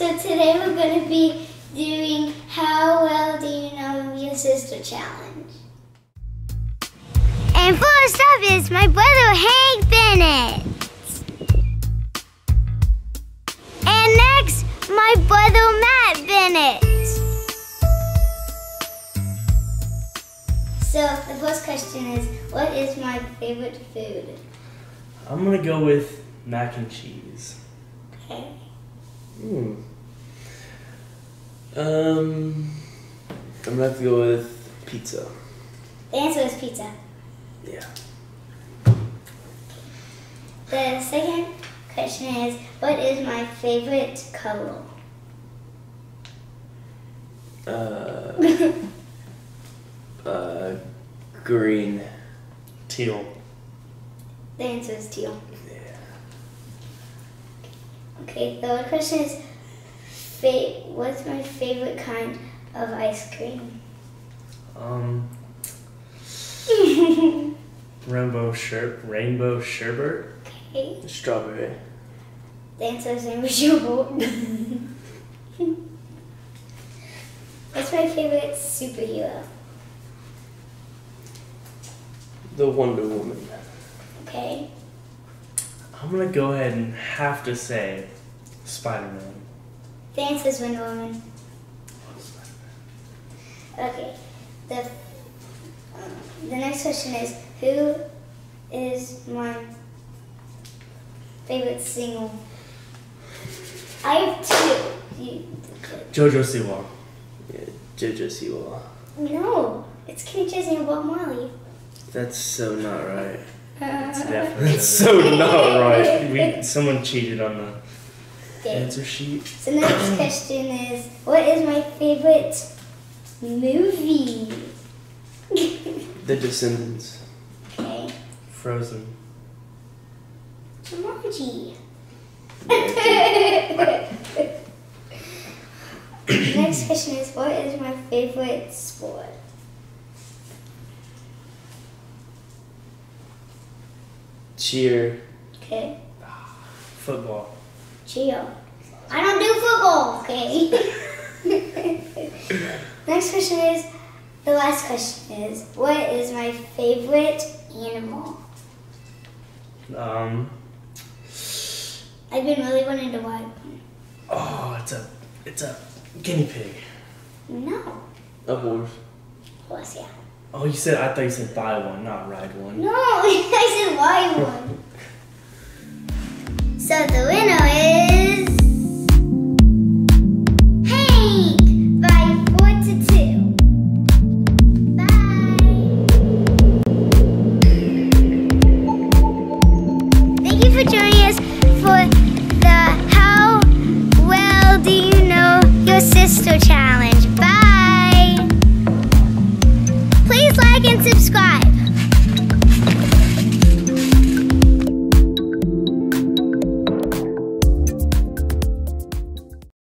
So today we're going to be doing How Well Do You Know Your Sister Challenge. And first up is my brother Hank Bennett. And next, my brother Matt Bennett. So the first question is, what is my favorite food? I'm gonna go with mac and cheese. Okay. Hmm. Um, I'm gonna have to go with pizza. The answer is pizza. Yeah. The second question is, what is my favorite color? Uh, uh, green. Teal. The answer is teal. Yeah. Okay, the third question is, fa- what's my favorite kind of ice cream? Um, Rainbow sherbet. Rainbow sherbet. Okay, strawberry. the answer is. What's my favorite superhero? The Wonder Woman. Okay, I'm gonna go ahead and have to say Spider-Man. the answer is Wonder Woman. Okay, the um, the next question is, who is my favorite single? I have two. You, Jojo Siwa. Yeah, JoJo Siwa. no, it's Kenny Chesney and Bob Marley. That's so not right. That's definitely so not right. We someone cheated on the Okay. answer sheet. So the next question is, what is my favorite movie? The Descendants. okay, Frozen. Jumanji. next question is, what is my favorite sport? Cheer. Okay, Football. Cheer. I don't do football. Okay. next question is, the last question is, what is my favorite animal? Um. I've been really wanting to ride one. Oh, it's a it's a guinea pig. No. A horse. Horse, yeah. Oh, you said I thought you said buy one, not ride one. No, I said ride one. So the winner for joining us for the How Well Do You Know Your Sister Challenge. Bye. Please like and subscribe.